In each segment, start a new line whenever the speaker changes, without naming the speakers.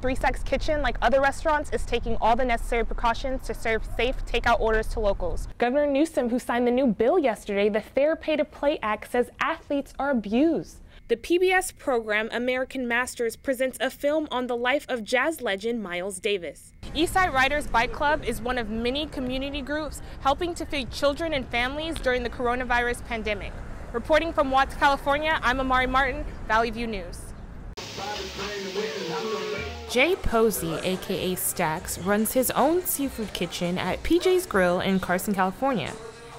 Three Stacks Kitchen, like other restaurants, is taking all the necessary precautions to serve safe takeout orders to locals. Governor Newsom, who signed the new bill yesterday, the Fair Pay to Play Act, says athletes are abused. The PBS program American Masters presents a film on the life of jazz legend Miles Davis. Eastside Riders Bike Club is one of many community groups helping to feed children and families during the coronavirus pandemic. Reporting from Watts, California, I'm Amari Martin, Valley View News. Jay Posey, aka Stacks, runs his own seafood kitchen at PJ's Grill in Carson, California.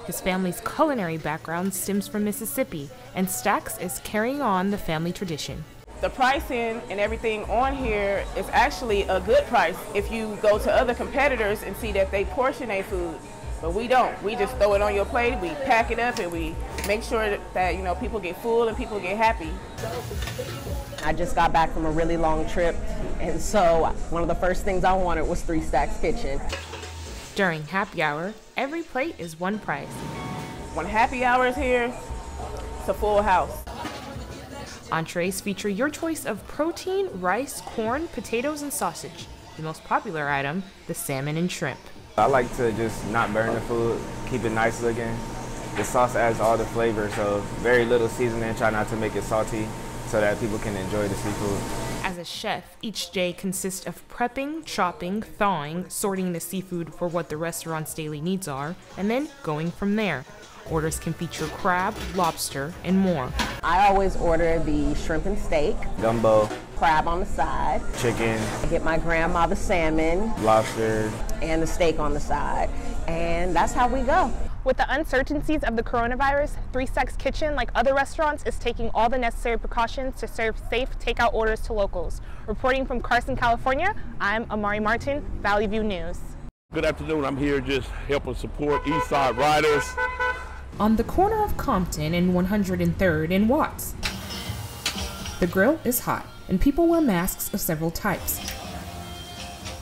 His family's culinary background stems from Mississippi, and Stacks is carrying on the family tradition.
The pricing and everything on here is actually a good price if you go to other competitors and see that they portion their food. But we don't. We just throw it on your plate, we pack it up, and we make sure that, that you know people get full and people get happy.
I just got back from a really long trip, and so one of the first things I wanted was Three Stacks Kitchen.
During happy hour, every plate is one price.
When happy hour is here, it's a full house.
Entrees feature your choice of protein, rice, corn, potatoes, and sausage. The most popular item, the salmon and shrimp.
I like to just not burn the food, keep it nice looking. The sauce adds all the flavor, so very little seasoning, try not to make it salty so that people can enjoy the seafood.
As a chef, each day consists of prepping, chopping, thawing, sorting the seafood for what the restaurant's daily needs are, and then going from there. Orders can feature crab, lobster, and more.
I always order the shrimp and steak,
Gumbo,
crab on the side,
chicken,
I get my grandma the salmon,
lobster,
and the steak on the side. And that's how we go.
With the uncertainties of the coronavirus, Three Stacks Kitchen, like other restaurants, is taking all the necessary precautions to serve safe takeout orders to locals. Reporting from Carson, California, I'm Amari Martin, Valley View News.
Good afternoon. I'm here just helping support Eastside Riders.
On the corner of Compton and 103rd in Watts. The grill is hot, and people wear masks of several types.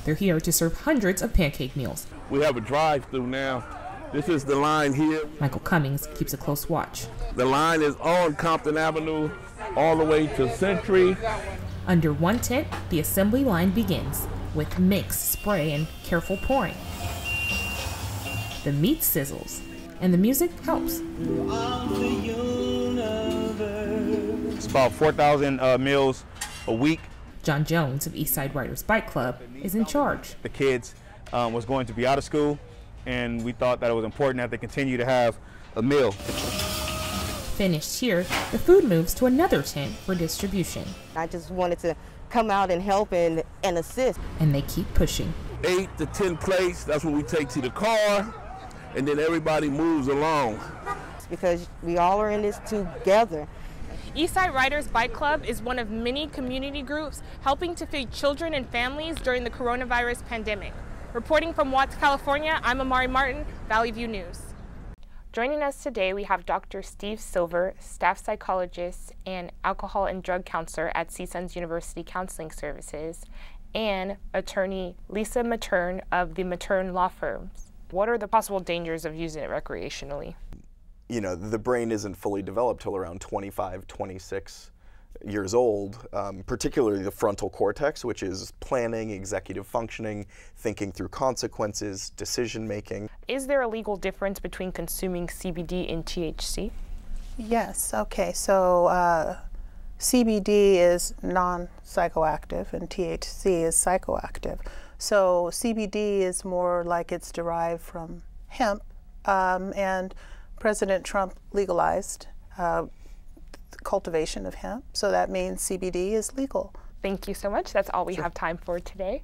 They're here to serve hundreds of pancake meals.
We have a drive-through now. This is the line here.
Michael Cummings keeps a close watch.
The line is on Compton Avenue all the way to Century.
Under one tent, the assembly line begins with mix, spray, and careful pouring. The meat sizzles, and the music helps.
It's about 4,000 uh, meals a week.
John Jones of Eastside Riders Bike Club is in charge.
The kids um, was going to be out of school, and we thought that it was important that they continue to have a meal.
Finished here, the food moves to another tent for distribution.
I just wanted to come out and help and, and assist.
And they keep pushing.
Eight to 10 plates, that's what we take to the car, and then everybody moves along.
Because we all are in this together.
Eastside Riders Bike Club is one of many community groups helping to feed children and families during the coronavirus pandemic. Reporting from Watts, California, I'm Amari Martin, Valley View News. Joining us today, we have Dr. Steve Silver, staff psychologist and alcohol and drug counselor at CSUN's University Counseling Services, and attorney Lisa Matern of the Matern Law Firms. What are the possible dangers of using it recreationally?
You know, the brain isn't fully developed till around 25, 26 years old, um, particularly the frontal cortex, which is planning, executive functioning, thinking through consequences, decision making.
Is there a legal difference between consuming CBD and THC?
Yes, okay, so uh, CBD is non psychoactive and THC is psychoactive. So CBD is more like it's derived from hemp, um, and President Trump legalized. Uh, cultivation of hemp. So that means CBD is legal.
Thank you so much. That's all we sure. have time for today.